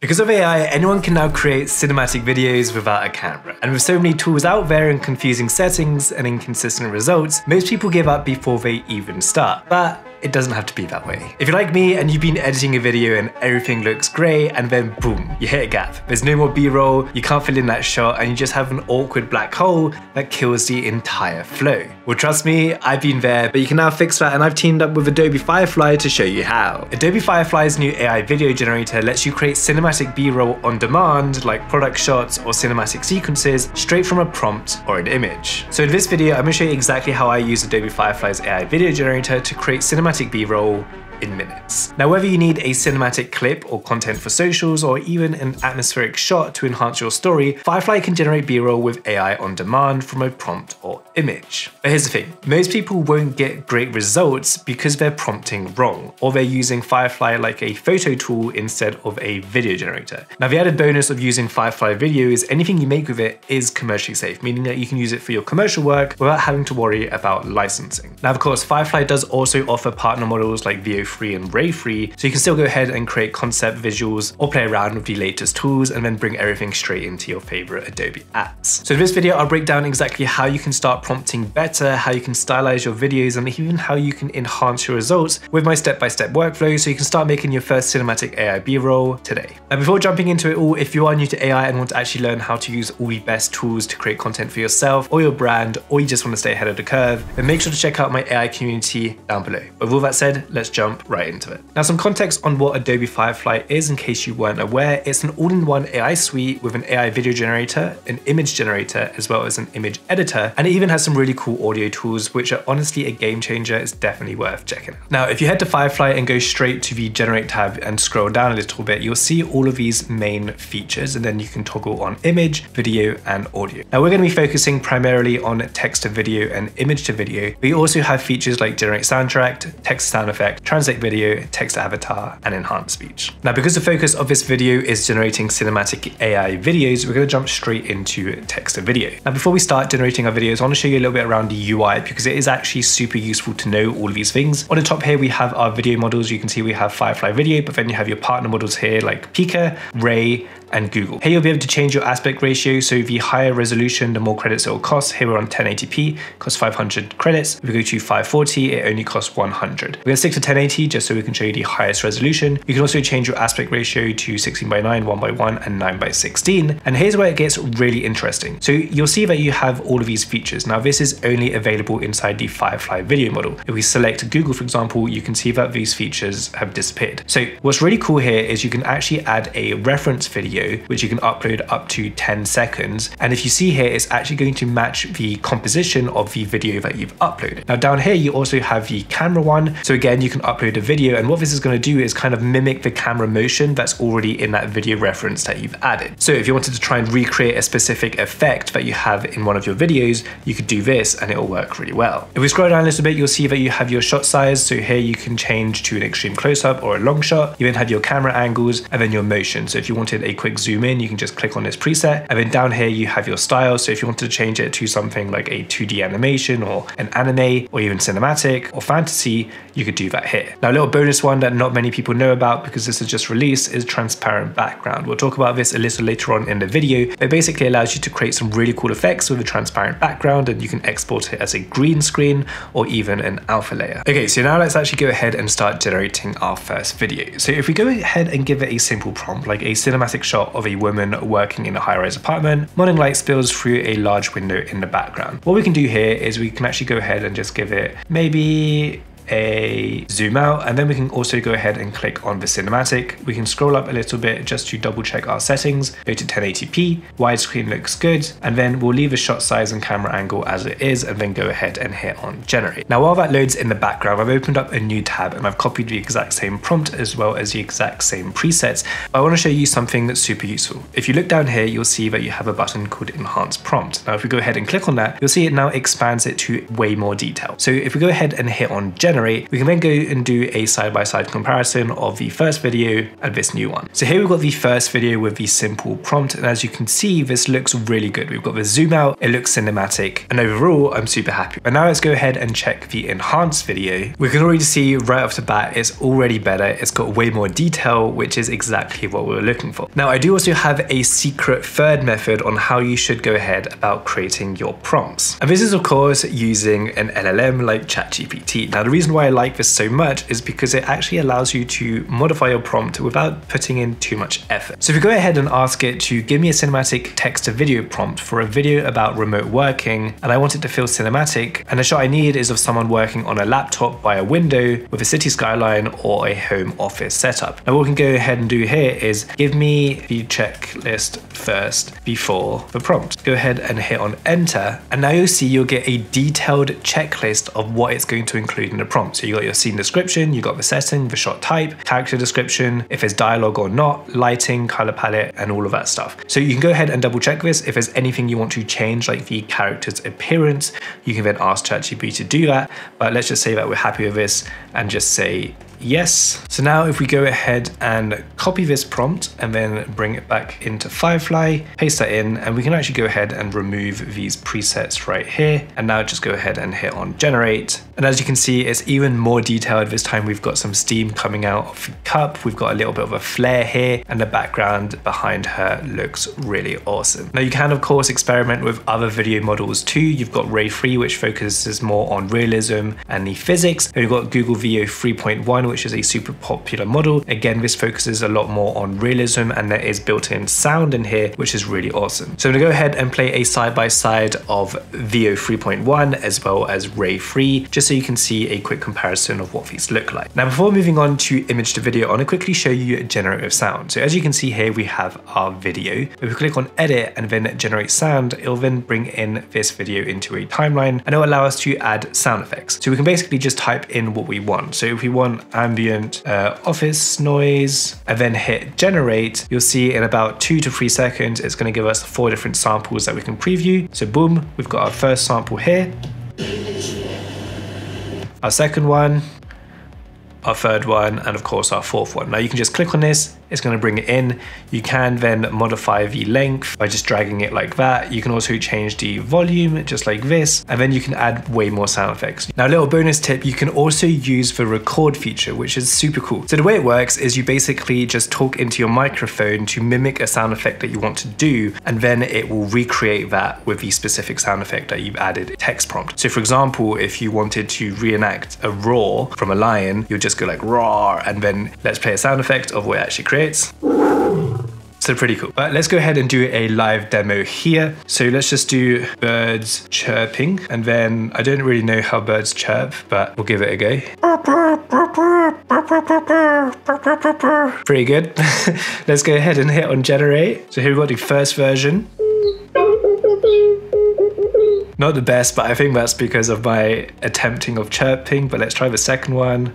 Because of AI, anyone can now create cinematic videos without a camera. And with so many tools out there and confusing settings and inconsistent results, most people give up before they even start. But it doesn't have to be that way. If you're like me and you've been editing a video and everything looks great and then boom, you hit a gap. There's no more b-roll, you can't fill in that shot and you just have an awkward black hole that kills the entire flow. Well trust me, I've been there, but you can now fix that and I've teamed up with Adobe Firefly to show you how. Adobe Firefly's new AI video generator lets you create cinematic b-roll on demand like product shots or cinematic sequences straight from a prompt or an image. So in this video, I'm to show you exactly how I use Adobe Firefly's AI video generator to create cinematic cinematic B-roll in minutes. Now, whether you need a cinematic clip or content for socials or even an atmospheric shot to enhance your story, Firefly can generate B-roll with AI on demand from a prompt or image. But here's the thing, most people won't get great results because they're prompting wrong, or they're using Firefly like a photo tool instead of a video generator. Now, the added bonus of using Firefly video is anything you make with it is commercially safe, meaning that you can use it for your commercial work without having to worry about licensing. Now, of course, Firefly does also offer partner models like Veo 3 and Ray 3, so you can still go ahead and create concept visuals or play around with the latest tools and then bring everything straight into your favorite Adobe apps. So in this video, I'll break down exactly how you can start prompting better, how you can stylize your videos, and even how you can enhance your results with my step-by-step -step workflow so you can start making your first cinematic AI B-roll today. Now before jumping into it all, if you are new to AI and want to actually learn how to use all the best tools to create content for yourself or your brand, or you just want to stay ahead of the curve, then make sure to check out my AI community down below. But with all that said, let's jump right into it. Now some context on what Adobe Firefly is in case you weren't aware, it's an all-in-one AI suite with an AI video generator, an image generator, as well as an image editor, and it even has some really cool audio tools, which are honestly a game changer. It's definitely worth checking out. Now, if you head to Firefly and go straight to the generate tab and scroll down a little bit, you'll see all of these main features, and then you can toggle on image, video, and audio. Now, we're gonna be focusing primarily on text to video and image to video. We also have features like generate soundtrack, text sound effect, translate video, text avatar, and enhanced speech. Now, because the focus of this video is generating cinematic AI videos, we're gonna jump straight into text to video. Now, before we start generating our videos, I wanna show you a little bit around the UI because it is actually super useful to know all of these things. On the top here, we have our video models. You can see we have Firefly Video, but then you have your partner models here like Pika, Ray, and Google. Here you'll be able to change your aspect ratio, so the higher resolution, the more credits it will cost. Here we're on 1080p, costs 500 credits. If we go to 540, it only costs 100. We're gonna stick to 1080 just so we can show you the highest resolution. You can also change your aspect ratio to 16 by 9, 1 by 1, and 9 by 16. And here's where it gets really interesting. So you'll see that you have all of these features. Now this is only available inside the Firefly video model. If we select Google, for example, you can see that these features have disappeared. So what's really cool here is you can actually add a reference video, which you can upload up to 10 seconds. And if you see here, it's actually going to match the composition of the video that you've uploaded. Now down here, you also have the camera one. So again, you can upload a video and what this is going to do is kind of mimic the camera motion that's already in that video reference that you've added. So if you wanted to try and recreate a specific effect that you have in one of your videos, you could do this and it'll work really well. If we scroll down a little bit, you'll see that you have your shot size. So here you can change to an extreme close up or a long shot. You then have your camera angles and then your motion. So if you wanted a quick zoom in, you can just click on this preset. And then down here, you have your style. So if you wanted to change it to something like a 2D animation or an anime or even cinematic or fantasy, you could do that here. Now, a little bonus one that not many people know about because this is just released is transparent background. We'll talk about this a little later on in the video. It basically allows you to create some really cool effects with a transparent background and you can export it as a green screen or even an alpha layer. Okay, so now let's actually go ahead and start generating our first video. So if we go ahead and give it a simple prompt, like a cinematic shot of a woman working in a high-rise apartment, morning light spills through a large window in the background. What we can do here is we can actually go ahead and just give it maybe a zoom out and then we can also go ahead and click on the cinematic. We can scroll up a little bit just to double check our settings, go to 1080p, widescreen looks good, and then we'll leave the shot size and camera angle as it is and then go ahead and hit on generate. Now while that loads in the background, I've opened up a new tab and I've copied the exact same prompt as well as the exact same presets. I want to show you something that's super useful. If you look down here, you'll see that you have a button called enhance prompt. Now if we go ahead and click on that, you'll see it now expands it to way more detail. So if we go ahead and hit on generate, generate, we can then go and do a side-by-side -side comparison of the first video and this new one. So here we've got the first video with the simple prompt, and as you can see, this looks really good. We've got the zoom out, it looks cinematic, and overall, I'm super happy. But now let's go ahead and check the enhanced video. We can already see right off the bat, it's already better. It's got way more detail, which is exactly what we were looking for. Now, I do also have a secret third method on how you should go ahead about creating your prompts. And this is of course using an LLM like ChatGPT. Now, the reason why I like this so much is because it actually allows you to modify your prompt without putting in too much effort. So if you go ahead and ask it to give me a cinematic text to video prompt for a video about remote working, and I want it to feel cinematic, and the shot I need is of someone working on a laptop by a window with a city skyline or a home office setup. Now what we can go ahead and do here is give me the checklist first before the prompt. Go ahead and hit on enter, and now you'll see you'll get a detailed checklist of what it's going to include in the prompt. So you got your scene description, you got the setting, the shot type, character description, if there's dialogue or not, lighting, color palette, and all of that stuff. So you can go ahead and double check this. If there's anything you want to change, like the character's appearance, you can then ask ChatGPT to do that. But let's just say that we're happy with this and just say yes. So now if we go ahead and copy this prompt and then bring it back into Firefly, paste that in, and we can actually go ahead and remove these presets right here. And now just go ahead and hit on generate. And as you can see, it's even more detailed. This time we've got some steam coming out of the cup. We've got a little bit of a flare here and the background behind her looks really awesome. Now you can of course experiment with other video models too. You've got Ray 3, which focuses more on realism and the physics. And you've got Google Veo 3.1, which is a super popular model. Again, this focuses a lot more on realism and there is built-in sound in here, which is really awesome. So I'm gonna go ahead and play a side-by-side -side of Veo 3.1 as well as Ray 3, just so you can see a quick comparison of what these look like. Now, before moving on to image to video, I wanna quickly show you a generative sound. So as you can see here, we have our video. If we click on edit and then generate sound, it'll then bring in this video into a timeline and it'll allow us to add sound effects. So we can basically just type in what we want. So if we want ambient uh, office noise and then hit generate, you'll see in about two to three seconds, it's gonna give us four different samples that we can preview. So boom, we've got our first sample here. Our second one, our third one, and of course our fourth one. Now you can just click on this, it's going to bring it in. You can then modify the length by just dragging it like that. You can also change the volume just like this, and then you can add way more sound effects. Now a little bonus tip, you can also use the record feature, which is super cool. So the way it works is you basically just talk into your microphone to mimic a sound effect that you want to do, and then it will recreate that with the specific sound effect that you've added text prompt. So for example, if you wanted to reenact a roar from a lion, you'll just go like roar, and then let's play a sound effect of what it actually creates creates. So pretty cool. But let's go ahead and do a live demo here. So let's just do birds chirping. And then I don't really know how birds chirp, but we'll give it a go. Pretty good. let's go ahead and hit on generate. So here we've got the first version. Not the best, but I think that's because of my attempting of chirping, but let's try the second one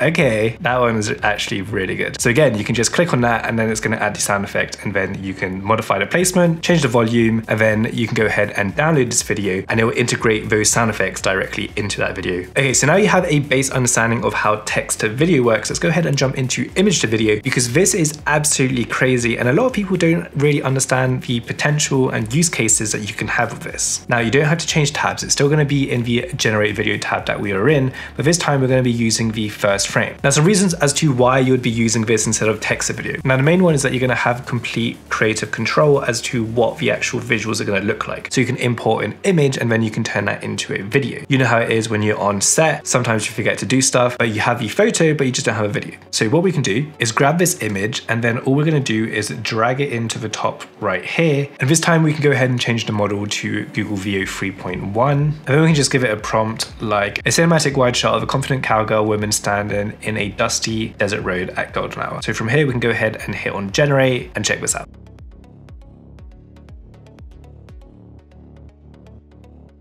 okay, that one is actually really good. So again, you can just click on that and then it's gonna add the sound effect and then you can modify the placement, change the volume, and then you can go ahead and download this video and it will integrate those sound effects directly into that video. Okay, so now you have a base understanding of how text to video works. Let's go ahead and jump into image to video because this is absolutely crazy and a lot of people don't really understand the potential and use cases that you can have with this. Now you don't have to change tabs. It's still gonna be in the generate video tab that we are in, but this time we're gonna be using the first frame. Now some reasons as to why you would be using this instead of text to video. Now the main one is that you're going to have complete creative control as to what the actual visuals are going to look like. So you can import an image and then you can turn that into a video. You know how it is when you're on set, sometimes you forget to do stuff, but you have the photo, but you just don't have a video. So what we can do is grab this image and then all we're going to do is drag it into the top right here. And this time we can go ahead and change the model to Google Veo 3.1. And then we can just give it a prompt like a cinematic wide shot of a confident cowgirl woman standing in a dusty desert road at golden hour. So from here, we can go ahead and hit on generate and check this out.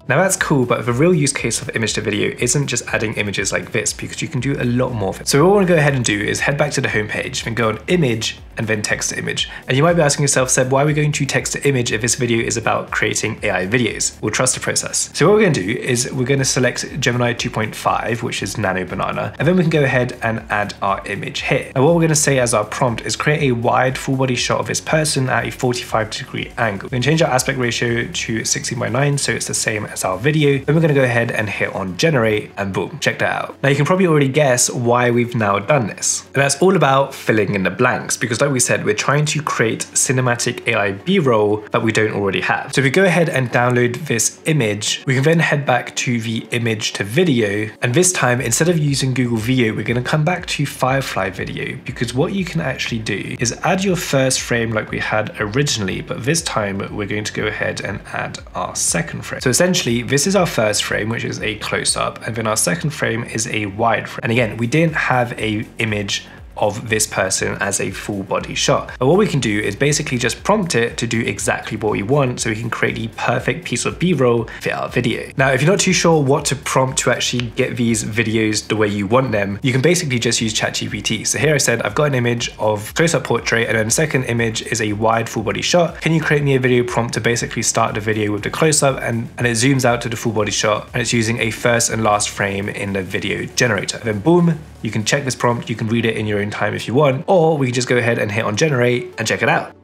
Now that's cool, but the real use case of image to video isn't just adding images like this because you can do a lot more of it. So what we want to go ahead and do is head back to the homepage and go on image and then text to image. And you might be asking yourself, Seb, why are we going to text to image if this video is about creating AI videos? We'll trust the process. So what we're going to do is we're going to select Gemini 2.5, which is Nano Banana, and then we can go ahead and add our image here. Now what we're going to say as our prompt is create a wide full body shot of this person at a 45 degree angle. We can change our aspect ratio to 16 by 9 so it's the same as our video. Then we're going to go ahead and hit on generate and boom, check that out. Now you can probably already guess why we've now done this. And that's all about filling in the blanks because like we said, we're trying to create cinematic AI B-roll that we don't already have. So if we go ahead and download this image, we can then head back to the image to video. And this time, instead of using Google Veo, we're going to come back to Firefly Video because what you can actually do is add your first frame like we had originally, but this time we're going to go ahead and add our second frame. So essentially, this is our first frame, which is a close up, and then our second frame is a wide frame. And again, we didn't have a image of this person as a full body shot. But what we can do is basically just prompt it to do exactly what we want so we can create the perfect piece of b-roll for our video. Now, if you're not too sure what to prompt to actually get these videos the way you want them, you can basically just use ChatGPT. So here I said, I've got an image of close-up portrait and then the second image is a wide full body shot. Can you create me a video prompt to basically start the video with the close-up and, and it zooms out to the full body shot and it's using a first and last frame in the video generator. Then boom, you can check this prompt, you can read it in your own time if you want, or we can just go ahead and hit on generate and check it out.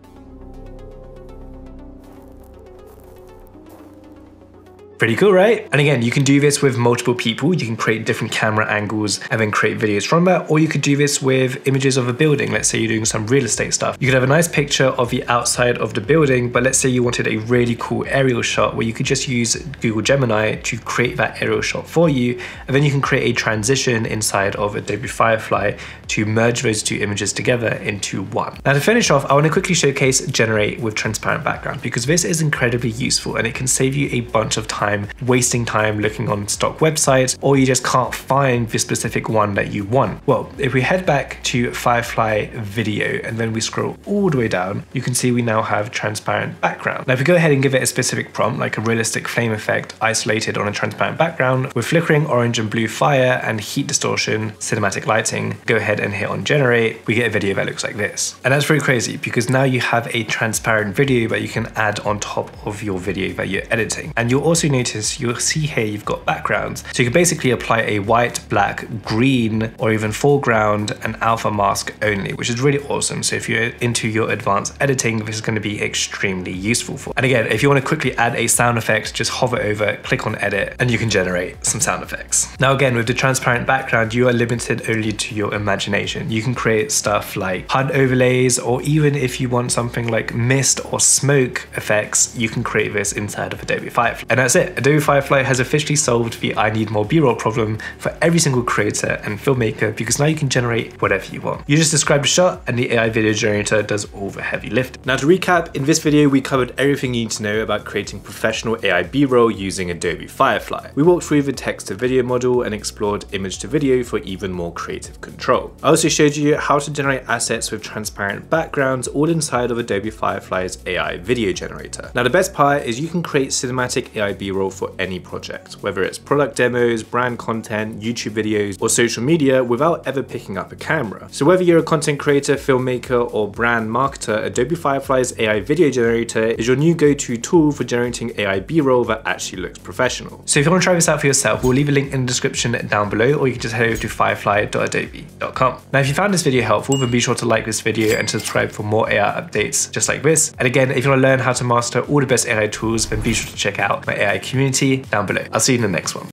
Pretty cool, right? And again, you can do this with multiple people. You can create different camera angles and then create videos from that. Or you could do this with images of a building. Let's say you're doing some real estate stuff. You could have a nice picture of the outside of the building, but let's say you wanted a really cool aerial shot where you could just use Google Gemini to create that aerial shot for you. And then you can create a transition inside of Adobe Firefly to merge those two images together into one. Now to finish off, I want to quickly showcase Generate with transparent background because this is incredibly useful and it can save you a bunch of time time wasting time looking on stock websites, or you just can't find the specific one that you want. Well, if we head back to Firefly video and then we scroll all the way down, you can see we now have transparent background. Now, if we go ahead and give it a specific prompt, like a realistic flame effect isolated on a transparent background with flickering orange and blue fire and heat distortion, cinematic lighting, go ahead and hit on generate, we get a video that looks like this. And that's very crazy because now you have a transparent video that you can add on top of your video that you're editing. And you'll also notice, you'll see here you've got backgrounds. So you can basically apply a white, black, green, or even foreground and alpha mask only, which is really awesome. So if you're into your advanced editing, this is going to be extremely useful for. And again, if you want to quickly add a sound effect, just hover over, click on edit, and you can generate some sound effects. Now again, with the transparent background, you are limited only to your imagination. You can create stuff like HUD overlays, or even if you want something like mist or smoke effects, you can create this inside of Adobe Firefly. And that's it. Adobe Firefly has officially solved the I need more B-roll problem for every single creator and filmmaker because now you can generate whatever you want. You just describe a shot and the AI video generator does all the heavy lift. Now to recap, in this video we covered everything you need to know about creating professional AI B-roll using Adobe Firefly. We walked through the text to video model and explored image to video for even more creative control. I also showed you how to generate assets with transparent backgrounds all inside of Adobe Firefly's AI video generator. Now the best part is you can create cinematic AI B-roll for any project, whether it's product demos, brand content, YouTube videos, or social media without ever picking up a camera. So whether you're a content creator, filmmaker, or brand marketer, Adobe Firefly's AI video generator is your new go-to tool for generating AI B-roll that actually looks professional. So if you want to try this out for yourself, we'll leave a link in the description down below, or you can just head over to firefly.adobe.com. Now, if you found this video helpful, then be sure to like this video and subscribe for more AI updates just like this. And again, if you want to learn how to master all the best AI tools, then be sure to check out my AI community down below. I'll see you in the next one.